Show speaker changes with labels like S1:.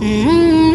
S1: Mm-hmm.